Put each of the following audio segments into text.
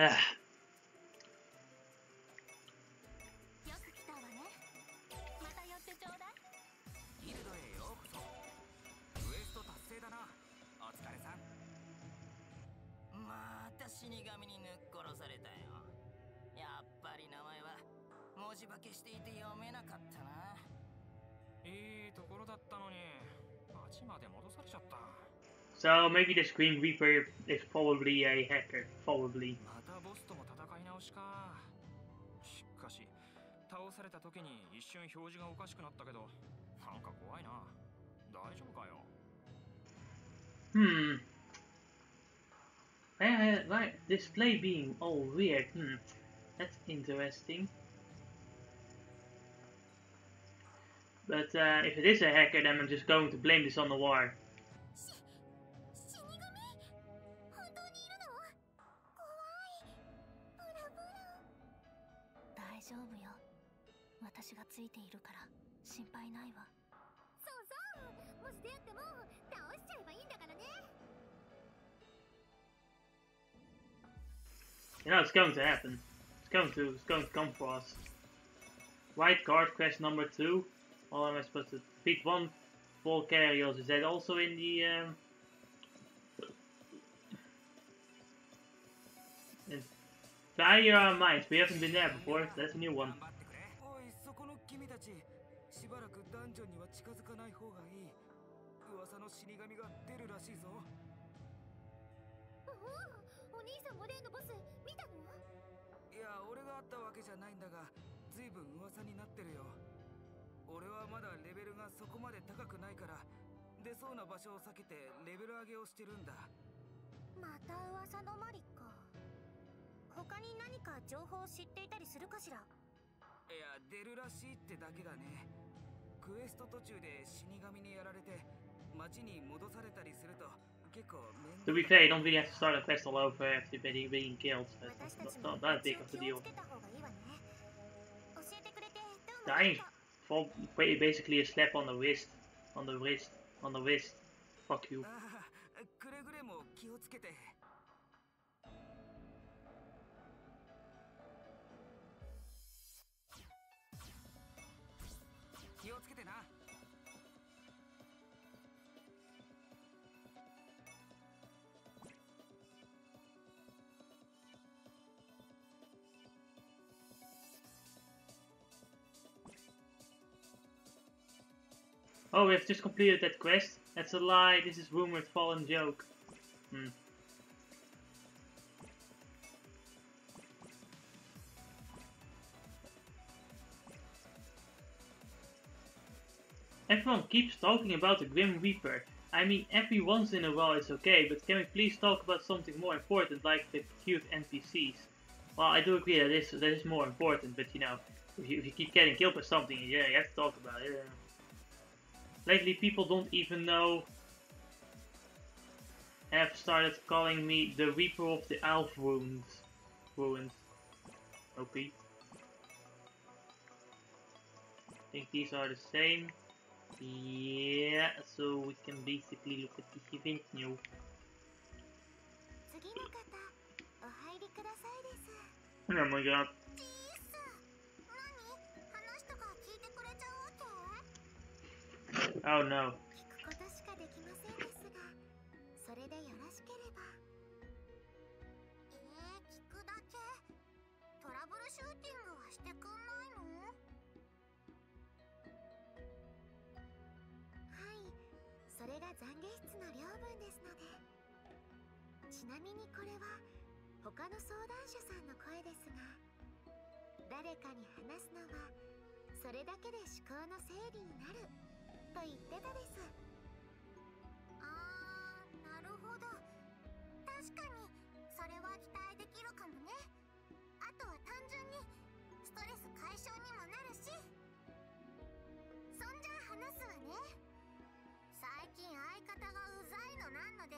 Ah, よく来たわね。また寄ってちょうだい。ギルドへようこそウエスト達成だな。お疲れさん。また死神にぬっ殺されたよ。やっぱり名前は文字化けしていて読めなかったな。いいところだったのに。町まで戻されちゃった。So maybe this Green Reaper is probably a hacker. Probably. された時に一瞬表示がおかしくなったけどなんか怖いな大丈夫かよ Hmm. Eh, right, display being all weird. Hmm. That's interesting. But uh, if it is a hacker, then I'm just going to blame this on the war. 私がついているから心配ないわそうそうもし出会っても倒しちゃえばいいんだからね You know, it's going to happen. It's going to, it's going to come for us. White card quest number two. How am I supposed to defeat one Volcarios? Is that also in the um, in Fire Our Minds? We haven't been there before. That's a new one. ばらくダンジョンには近づかない方がいい。噂の死神が出るらしいぞ。おおお兄さんも例のボス見たの？いや俺が会ったわけじゃないんだが随分噂になってるよ。俺はまだレベルがそこまで高くないから出そうな場所を避けてレベル上げをしてるんだ。また噂のマリか。他に何か情報を知っていたりするかしら？出るらしいってだけだねクエスト途中で死神にやられて町に戻されたりすると結構面 To be fair, you don't really have to start a quest all over after being, being killed. So it's not, not that big of a deal. 教えてくれてどうも Dying for ba- basically a slap on the wrist. On the wrist. On the wrist. Fuck you. ああくれぐれも気をつけて Oh, we have just completed that quest. That's a lie. This is rumored fallen joke. Hmm. Everyone keeps talking about the Grim Reaper. I mean, every once in a while it's okay, but can we please talk about something more important, like the cute NPCs? Well, I do agree that is that is more important, but you know, if you, if you keep getting killed by something, yeah, you have to talk about it. Lately, people don't even know have started calling me the Reaper of the Elf Wounds. Ruins. OP. I think these are the same. Yeah, so we can basically look at this event new. oh my god. Oh no. 聞くことしかできませんですがそれでよろしければ。えー、聞くだけ。トラブルシューティングはしてくんないの？はい。それが懺悔室の領分ですので。ちなみにこれは他の相談者さんの声ですが誰かに話すのはそれだけで思考の整理になる。と言ってたです。あーなるほど。確かにそれは期待できるかもね。あとは単純にストレス解消にもなるし。そんじゃ話すわね。最近相方がうざいのなんので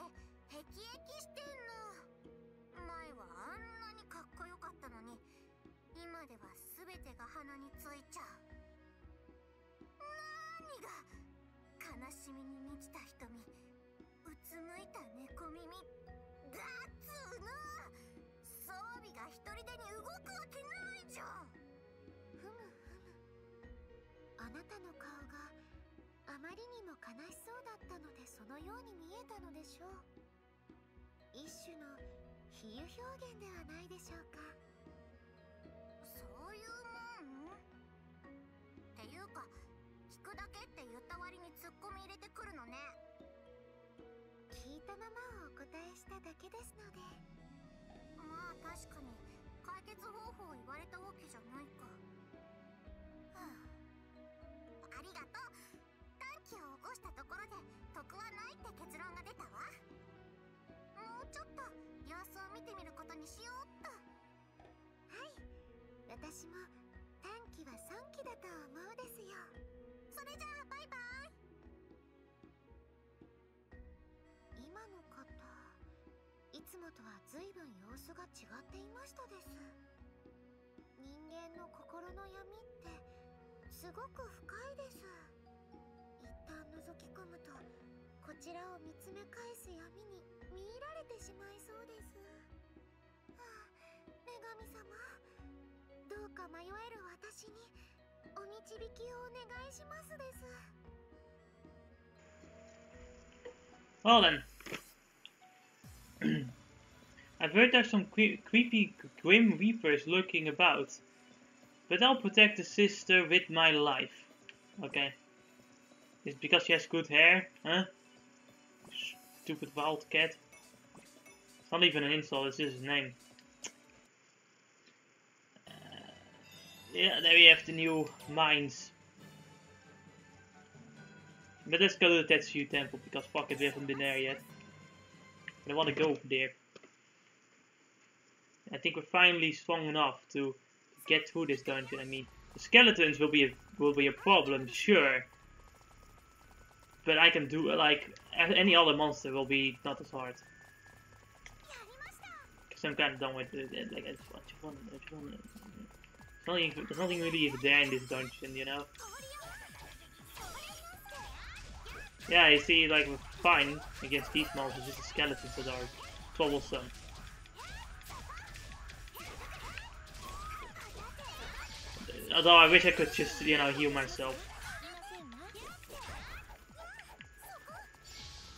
ヘキヘキしてんの。前はあんなにかっこよかったのに今では全てが鼻についちゃう。ちた瞳。うつむいた猫耳。だっつうの装備が一人でに動くわけないじゃん。ふむふむ。あなたの顔があまりにも悲しそうだったのでそのように見えたのでしょう。一種の比喩表現では聞くだけって言った割にツッコミ入れてくるのね。聞いたままお答えしただけですので。まあ確かに解決方法を言われたわけじゃないか。はあ。ありがとう。短期を起こしたところで得はないって結論が出たわ。もうちょっと様子を見てみることにしようっと。はい。私も短期は3期だと思うですよそれじゃあバイバイ。今の方いつもとは随分様子が違っていましたです。人間の心の闇ってすごく深いです。一旦覗き込むとこちらを見つめ返す闇に見入られてしまいそうです。はあ女神様。どうか迷える お導きをお願いしますです Well then. I've heard there's some cre creepy Grim Reapers lurking about. But I'll protect the sister with my life. Okay. Is it because she has good hair? Huh? Stupid wildcat. It's not even an insult, it's just his name. Yeah, there we have the new mines. But let's go to the Tetsuyu Temple, because fuck it, we haven't been there yet. But I want to go there. I think we're finally strong enough to get through this dungeon. I mean, the skeletons will be a, will be a problem, sure. But I can do it like any other monster will be not as hard. Cause I'm kind of done with it. Like I just, want, I just want. There's nothing, there's nothing really is there in this dungeon, you know. Yeah, you see, like fine against these monsters. Just the skeletons that are troublesome. Although I wish I could just, you know, heal myself.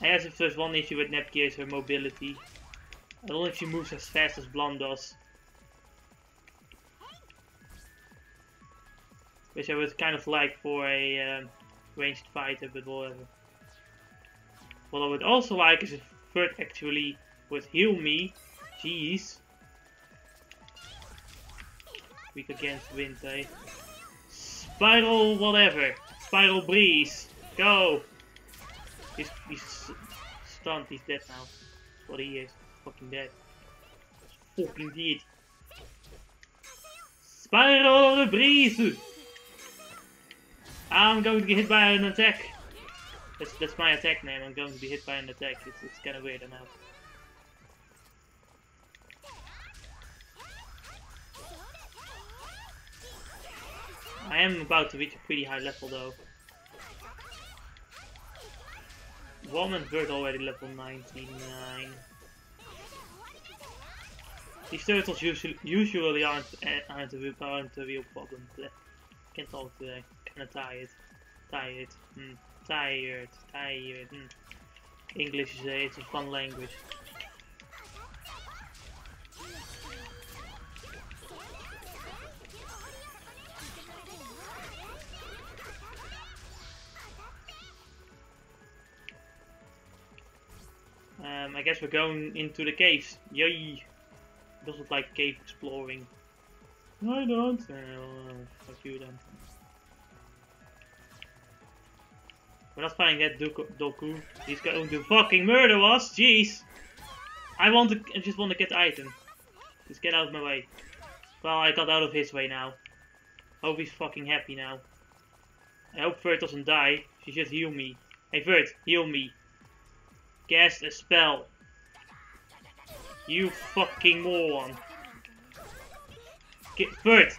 I guess if there's one issue with Nepgear is her mobility. I don't know if she moves as fast as Blanc does. Which I would kind of like for a um, ranged fighter, but whatever. What I would also like is if Vert actually would heal me. Jeez. Weak against wind, eh? Spiral whatever. Spiral breeze. Go! He's, he's stunned, he's dead now. What he is. Fucking dead. Fucking dead. Spiral breeze! I'm going to get hit by an attack. That's, that's my attack name. I'm going to be hit by an attack. It's, it's kind of weird enough. I am about to reach a pretty high level though. Woman bird already level 99. These turtles usually, usually aren't, eh, aren't, a, aren't a real problem. Can't talk today. Kinda tired. Tired. Hmm. Tired. Tired. Hmm. English is a, it's a fun language. Um, I guess we're going into the caves. Yay! Doesn't like cave exploring. I don't. Uh, fuck you then. We're not finding that Dogoo. Dogoo. He's going to fucking murder us. Jeez. I want to. I just want to get the item. Just get out of my way. Well, I got out of his way now. Hope he's fucking happy now. I hope Vert doesn't die. She should heal me. Hey Vert, heal me. Cast a spell. You fucking moron. Get Vert!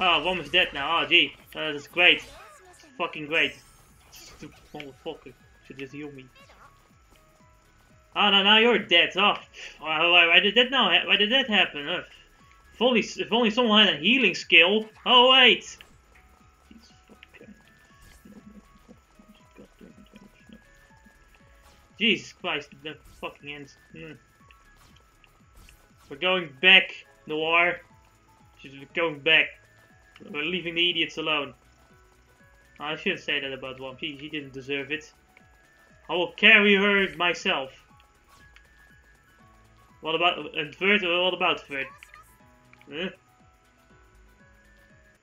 Ah, oh, one is dead now. Oh, gee. Uh, that's great. It's fucking great stupid motherfucker should just heal me. Oh no, now you're dead. Oh, why, why did that now? Why did that happen? Oh, if only, if only someone had a healing skill. Oh wait. Jesus Christ, the fucking ends. Mm. We're going back, Noire. She's going back. We're leaving the idiots alone. I shouldn't say that about One Piece. She didn't deserve it. I will carry her myself. What about and Vert? What about Vert? Huh?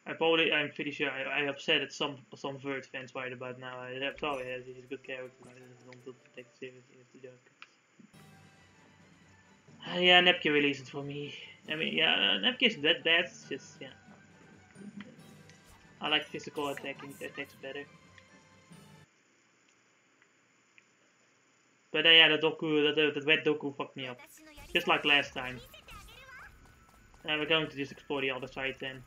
I probably, I'm pretty sure I, I upset at some some Vert fans right about now. I, am sorry, he's a good character. I don't take it seriously if you don't. Uh, yeah, Nepgear released it for me. I mean, yeah, Nepgear isn't that bad. It's just yeah. I like physical attacking attacks better. But uh, yeah, the Dogoo, that, that red Dogoo fucked me up. Just like last time. And we're going to just explore the other side then.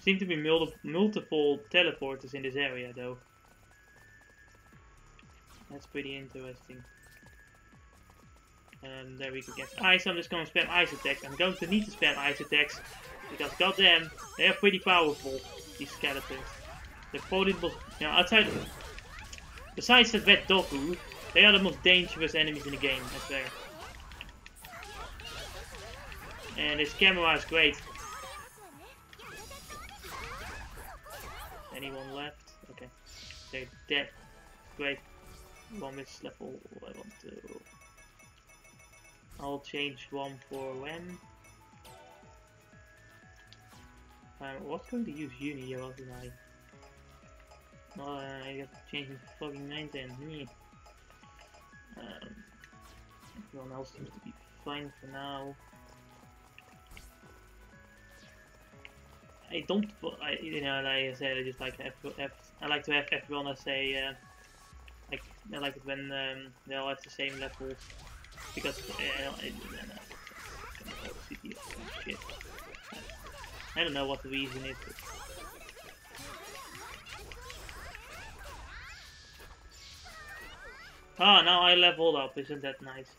Seem to be mul multiple teleporters in this area though. That's pretty interesting. And there we go get ice. I'm just going to spam ice attacks. I'm going to need to spam ice attacks. Because goddamn, they are pretty powerful, these skeletons. The most, you know, outside, besides the vet Dogoo, they are the most dangerous enemies in the game, I swear. And his camera is great. Anyone left? Okay. They're dead. Great. One is level I want to. I'll change one for when. I was going to use Uni, wasn't I? Well, uh, I got to change fucking 9 then. Me. Um, everyone else seems to be fine for now. I don't, I, you know, like I said, I just like to have, have I like to have everyone as a, uh, like, I like it when um, they're all at the same level, because, I, I, don't know what the reason is. Ah, now I leveled up, isn't that nice?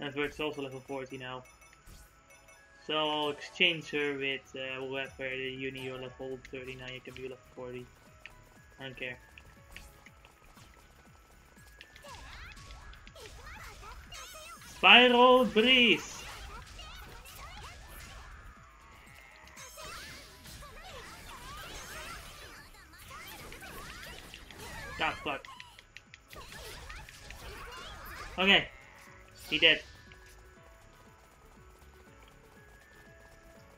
And Vert's also level 40 now. So I'll exchange her with uh, whoever the uni you're level 39, you can be level 40. I don't care. Spiral Breeze! Ah, fuck. Okay. He did.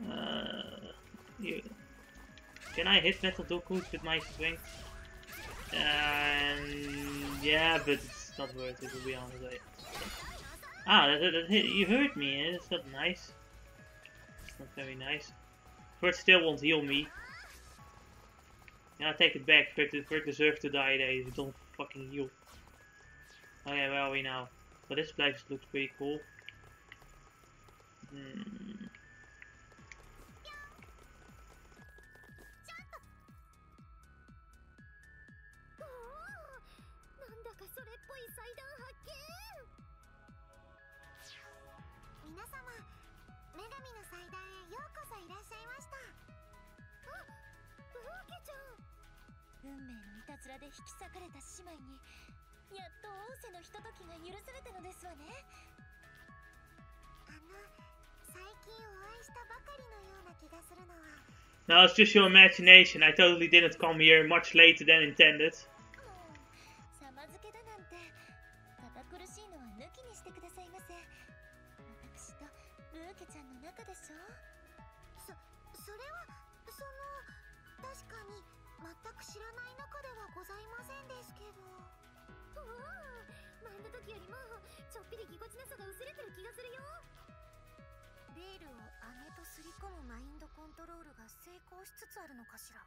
Uh, you. Can I hit Metal Dogoos with my strength? Um, yeah, but it's not worth it to be honest. Ah, that, that, that, you hurt me. It's not nice. Not very nice. Vert still won't heal me. Yeah, I take it back. Vert, Vert deserves to die there. You don't fucking heal. Okay, where are we now? But this place looks pretty cool. Hmm. 運命のいたずらで引き裂かれた姉妹にやっと王政のひとときが許されたのですわねあの最近お会いしたばかりのような気がするのは Now it's just your imagination. I totally didn't come here much later than intended. く知らない中ではございませんですけど。おお前の時よりもちょっぴりぎこちなさが薄れてる気がするよ。ベールを姉とすり込むマインドコントロールが成功しつつあるのかしら。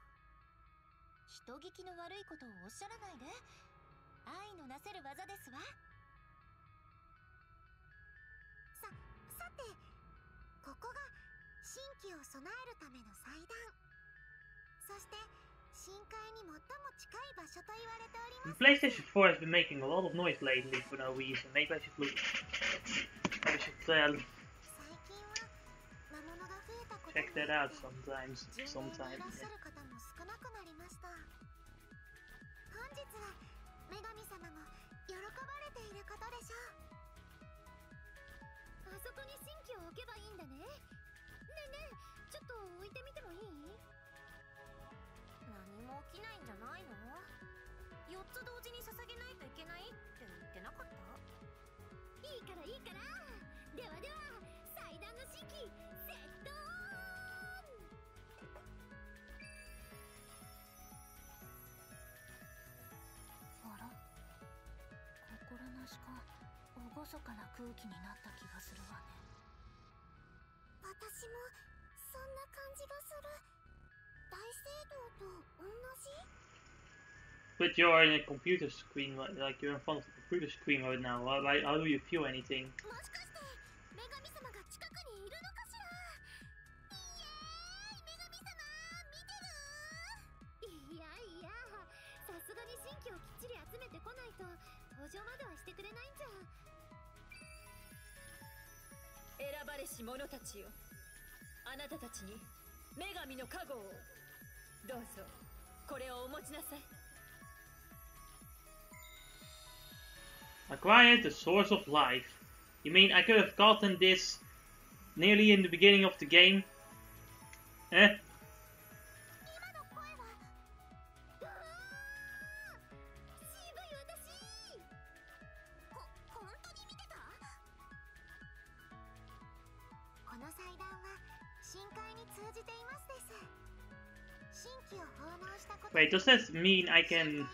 人聞きの悪いことをおっしゃらないで。愛のなせる技ですわ。ささてここが新規を備えるための祭壇。そして PlayStation 4 has been making a lot of noise lately for no reason. Maybe I should look. I should uh, check that out sometimes. Sometimes. Yeah. 女神様も喜ばれていることでしょうあそこに神器を置けばいいんだねねえねえちょっと置いてみてもいいも起きないんじゃないの？4つ同時に捧げないといけないって言ってなかった？いいからいいから。ではでは祭壇の新規セットあら心なしか厳かな空気になった気がするわね。私もそんな感じがする but you're in a computer screen, like you're in front of a computer screen right now. Like, how do you feel anything? 選ばれし者たちよあなたたちに女神の加護をどうぞこれをお持ちなさい Acquired the source of life. You mean I could have gotten this nearly in the beginning of the game? Eh? Wait, does that mean I can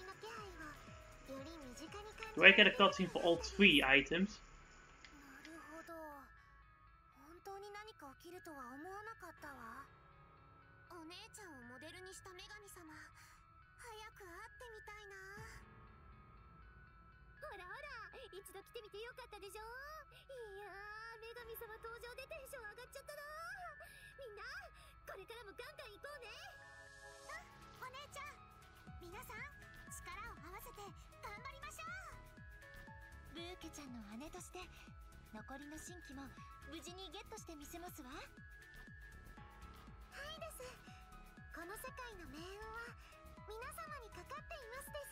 Do I get a cutscene for all three items? なるほど。本当に何か起きるとは思わなかったわ。お姉ちゃんをモデルにした女神様。早く会ってみたいな。ほらほら一度来てみてよかったでしょ。いやー女神様登場でテンション上がっちゃったな。みんなこれからもガンガン行こうね。うんお姉ちゃん。皆さん力を合わせて頑張りましょう。ブーケちゃんの姉として残りの新規も無事にゲットしてみせますわ。はいです。この世界の命運は皆様にかかっていますで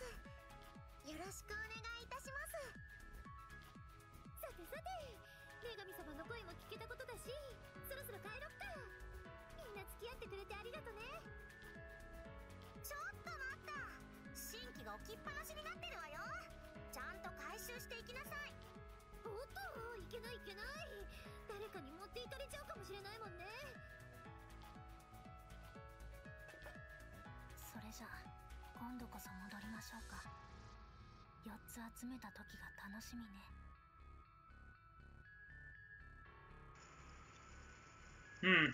す。よろしくお願いいたします。さてさて女神様の声も聞けたことだしそろそろ帰ろっか。みんな付き合ってくれてありがとね。ちょっと待った。新規が置きっぱなしになってるわよ回収していきなさい。おっといけないいけない。誰かに持っていかれちゃうかもしれないもんね。それじゃあ今度こそ戻りましょうか。4つ集めた時が楽しみね。Hmm.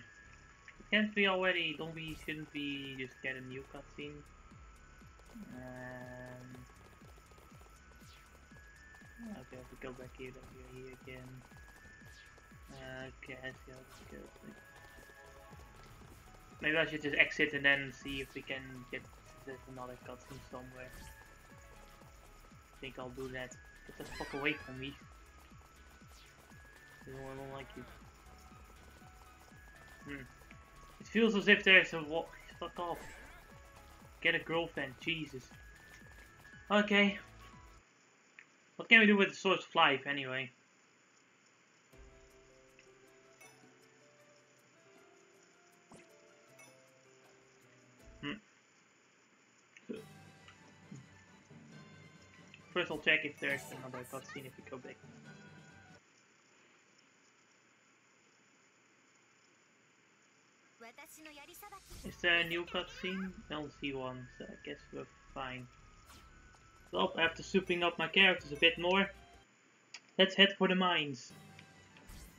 Can't we already... Don't we... Shouldn't we just get a new cutscene? Um... Okay, if we go back here, here again. Okay, I see how this goes. Maybe I should just exit and then see if we can get another cutscene somewhere. I think I'll do that. Get the fuck away from me. I don't, I don't like you. Hmm. It feels as if there's a wa- Fuck off. Get a girlfriend, Jesus. Okay. What can we do with the source of life, anyway? Hmm. First I'll check if there's another cutscene if we go back. Is there a new cutscene? I don't see one, so I guess we're fine. Well, after souping up my characters a bit more, let's head for the mines.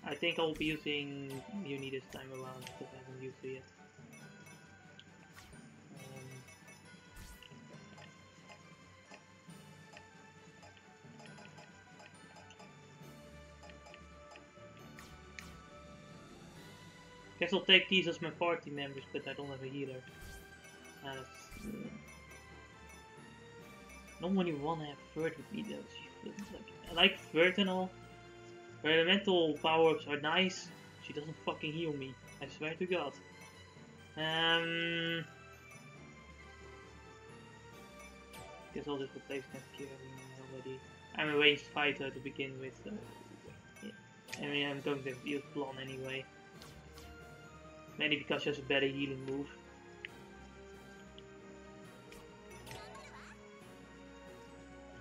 I think I'll be using Uni this time around, because I haven't used it yet. Um, Guess I'll take these as my party members, but I don't have a healer. Uh, want to have Vert with me though. I like Vert and all. Her elemental power-ups are nice. She doesn't fucking heal me. I swear to God. Um. guess I'll just replace Neptune already. I'm a ranged fighter to begin with. So, yeah. I mean, I'm going to use Blanc anyway. Mainly because she has a better healing move.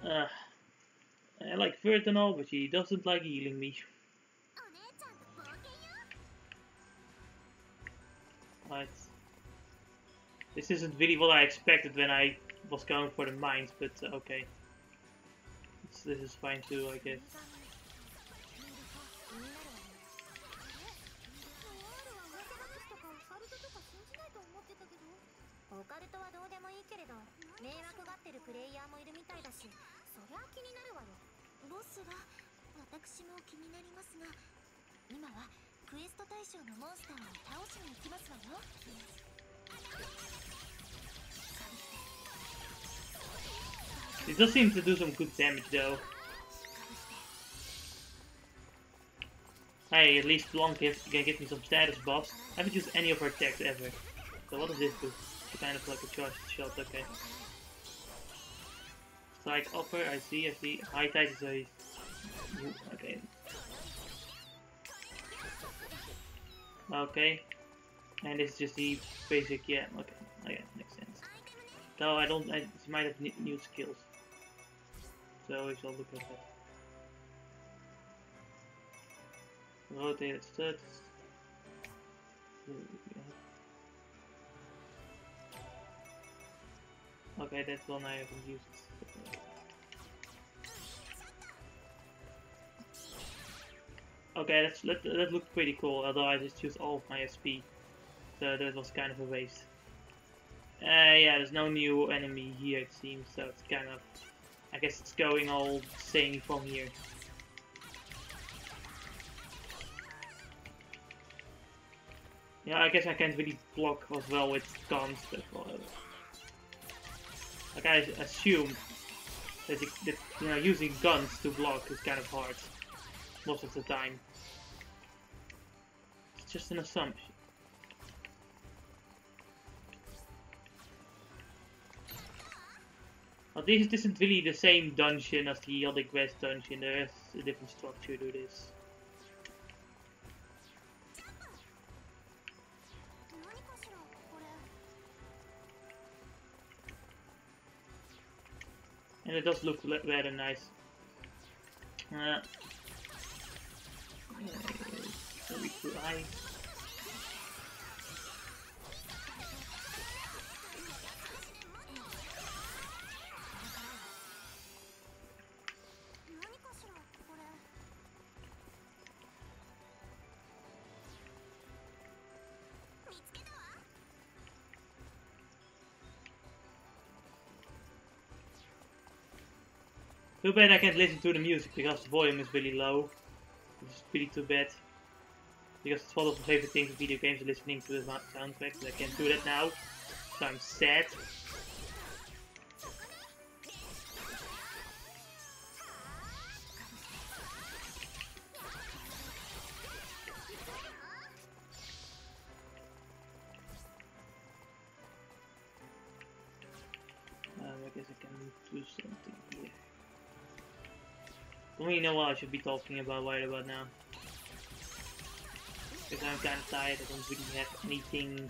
Uh, I like Vert and all, but she doesn't like healing me. Right. This isn't really what I expected when I was going for the mines, but uh, okay. It's, this is fine too, I guess. オカルトはどうでもいいけれど迷惑がってるプレイヤーもいるみたいだしそりゃ気になるわよボスは私も気になりますが今はクエスト対象のモンスターを倒しに行きますわよ It does seem to do some good damage though. Hey, at least Blanc can give me some status buffs. I haven't used any of her attacks ever. So what does this do? It's kind of like a charged shot, okay. Strike upper, I see, I see. High tide is a... Okay. Okay. And is just the basic, yeah, okay. Okay, makes sense. No, I don't, I, might have new skills. So we shall look at that. Rotated studs. Okay, that's one I haven't used. Okay, that's, that, that looked pretty cool, although I just used all of my SP. So that was kind of a waste. Uh, yeah, there's no new enemy here it seems, so it's kind of... I guess it's going all same from here. Yeah, I guess I can't really block as well with guns, but whatever. Like I assumed that, that you know using guns to block is kind of hard most of the time. Just an assumption. Now this isn't really the same dungeon as the other quest dungeon, there is a different structure to this. And it does look rather nice. Uh, Bye. Too bad I can't listen to the music because the volume is really low. It's really too bad. Because it's one of my favorite things in video games, listening to the ma- soundtracks. I can't do that now. So I'm sad. Um, something here. Don't really know what I should be talking about right about now. Because I'm kind of tired, I don't really have anything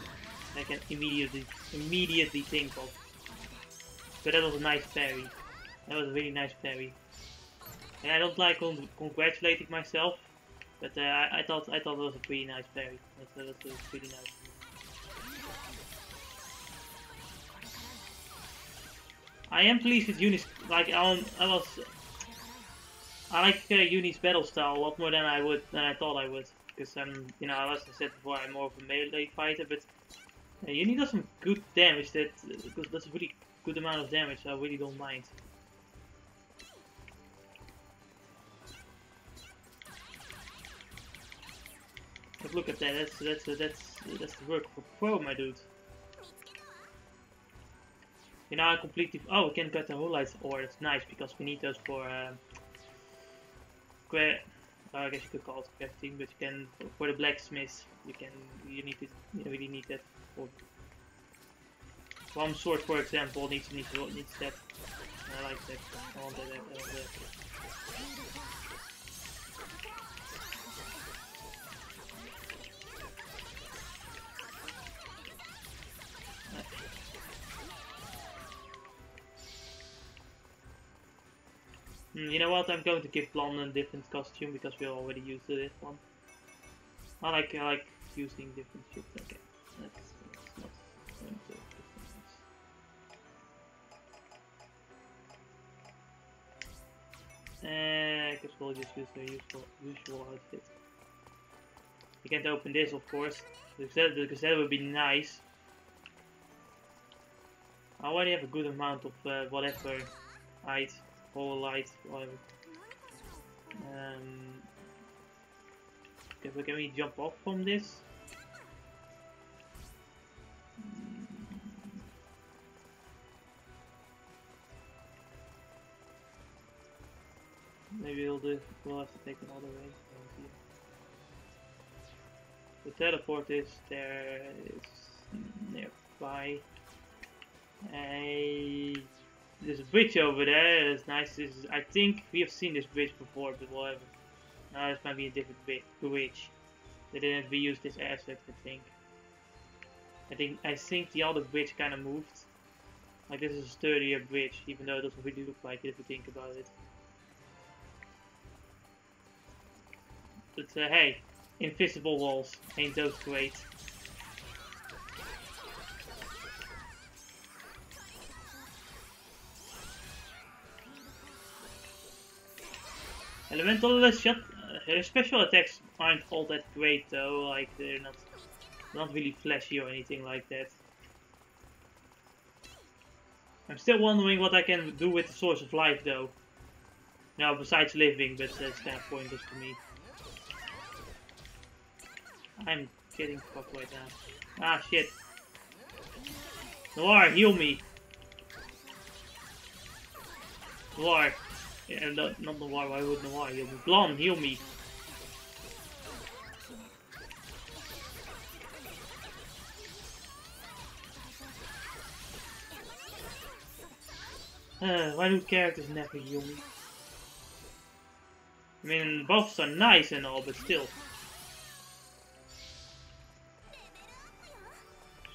I can immediately immediately think of. But that was a nice parry. That was a really nice parry. And I don't like con congratulating myself, but uh, I, I thought I thought it was a pretty nice parry. That, that was pretty nice. I am pleased with Uni's like I, I was I like uh, Uni's battle style a lot more than I would than I thought I would because I'm you know as I said before I'm more of a melee fighter but uh, Uni does some good damage that because that's a really good amount of damage so I really don't mind. But look at that that's that's uh, that's that's the work for pro my dude. You know, I completely. Oh, we can cut the whole lights. That's nice because we need those for. Uh, I guess you could call it crafting, but you can for the blacksmith. You can. You need it. You really need that for. Plum Sword, for example, needs needs needs that. I like that. I want that. I want that. Hmm, you know what? I'm going to give Blanc a different costume because we're already used this one. I like I like using different shit. Okay, going to difference. Uh, I guess we'll just use the usual usual outfit. You can't open this, of course. Because that, that would be nice. I already have a good amount of uh, whatever height, light, whatever. Um, okay, so can we jump off from this? Maybe we'll do. We'll have to take another way. The teleport is there is nearby. A a bridge over there is nice. This is, I think we have seen this bridge before, but whatever. No, this might be a different bridge. They didn't reuse this aspect, I think. I think I think the other bridge kind of moved. Like this is a sturdier bridge, even though it doesn't really look like it if you think about it. But uh, hey, invisible walls ain't those great? Elemental shot. Uh, special attacks aren't all that great though. Like they're not not really flashy or anything like that. I'm still wondering what I can do with the source of life though. Now besides living, but that's kind of pointless to me. I'm getting fucked right now. Ah shit. Noire, heal me. Noire. Yeah, not, not Noire, why would Noire heal me? Blanc, heal me. Uh, why do characters never heal me? I mean, buffs are nice and all, but still.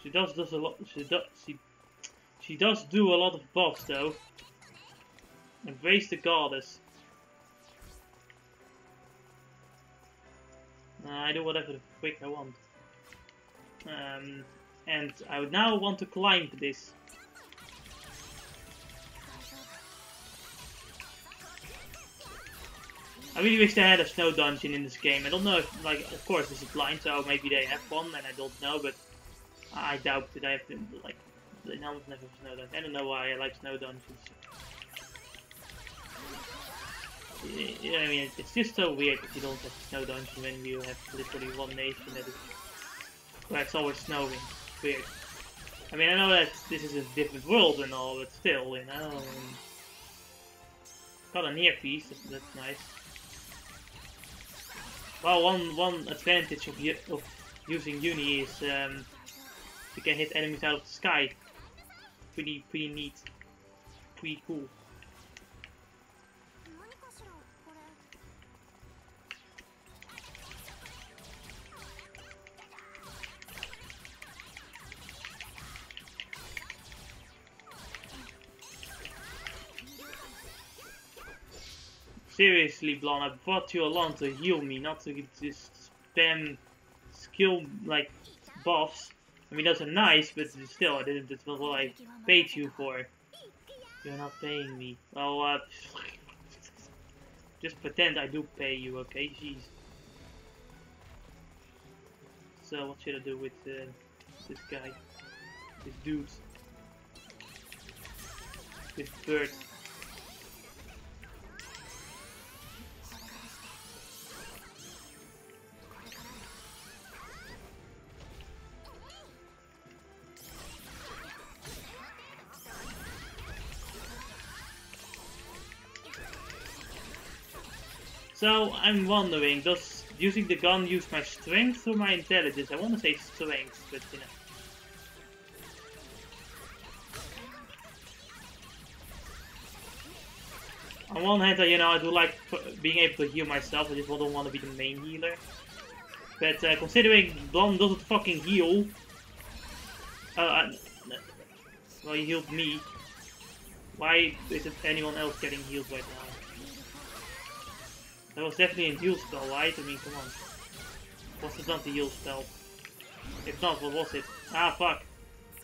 She does does a lot. She does she she does do a lot of buffs though. Embrace the goddess. Uh, I do whatever the frick I want. Um, and I would now want to climb this. I really wish they had a snow dungeon in this game. I don't know if, like, of course it's a blind, so maybe they have one, and I don't know, but I doubt that I have to, like, they almost never snow dungeon. I don't know why I like snow dungeons. I mean, it's just so weird if you don't have snow dungeon when you have literally one nation that is where it's always snowing. weird. I mean, I know that this is a different world and all, but still, you know. Um, got a near piece, that's, that's nice. Well, one one advantage of, of using Uni is um, you can hit enemies out of the sky. Pretty pretty neat, pretty cool. Seriously, Blanc, I brought you along to heal me, not to just spam skill, like, buffs. I mean, those are nice, but still, I didn't, that's what I paid you for. You're not paying me. Well, uh, just pretend I do pay you, okay? Jeez. So, what should I do with uh, this guy? This dude? This bird? So I'm wondering, does using the gun use my strength or my intelligence? I want to say strength, but you know. On one hand, you know, I do like being able to heal myself, I just don't want to be the main healer. But uh, considering Blanc doesn't fucking heal... Uh, well, he healed me. Why isn't anyone else getting healed right now? That was definitely a heal spell, right? I mean, come on. Was it not the heal spell? If not, what was it? Ah, fuck.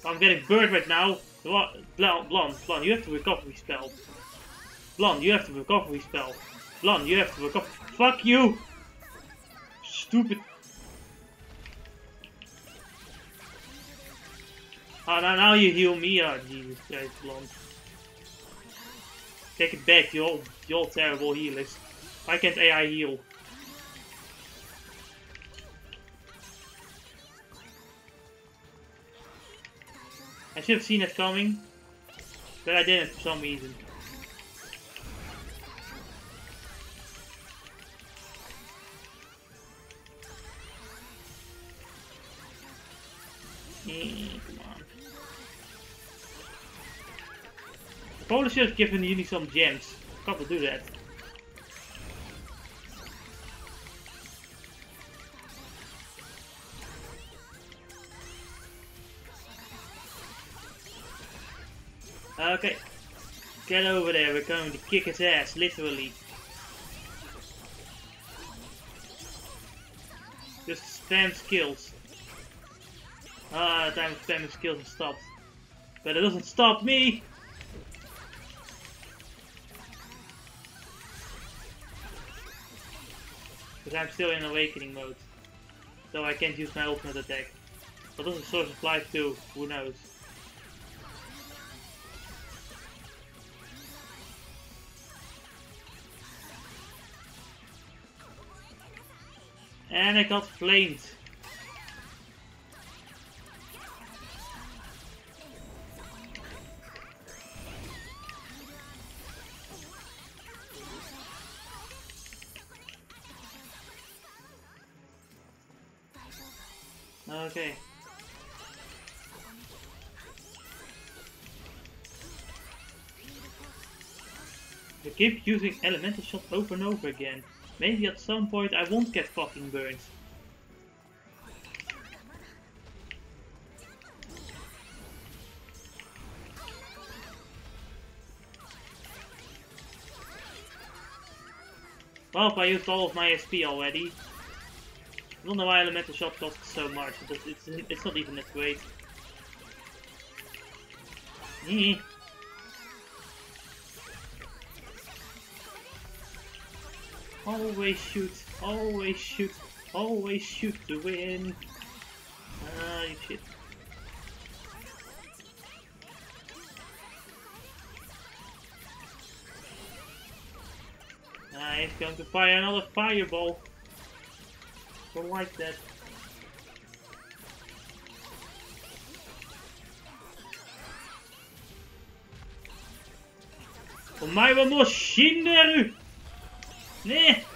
I'm getting burned right now. What? Blanc, Blanc, Blanc, you have to recovery spell. Blanc, you have to recovery spell. Blanc, you have to recover. Fuck you! Stupid. Ah, now, now you heal me. Ah, Jesus Christ. Take it back, you all, you terrible healers. Why can't AI heal? I should have seen it coming, but I didn't for some reason. Eh, probably should have given you some gems. Can't do that. Okay. Get over there, we're going to kick his ass, literally. Just spam skills. Ah, time of spamming skills has stopped. But it doesn't stop me! Because I'm still in awakening mode. So I can't use my ultimate attack. But does a source of life too, who knows. And I got flamed. Okay. I keep using elemental shot over and over again. Maybe at some point I won't get fucking burned. Well, I used all of my SP already. I don't know why elemental shot costs so much. It's, it's, it's not even that great. Always shoot, always shoot, always shoot to win. Ah, you shit. Ah, he's going to fire another fireball. Don't like that. Voor mij wat nog nu! ね。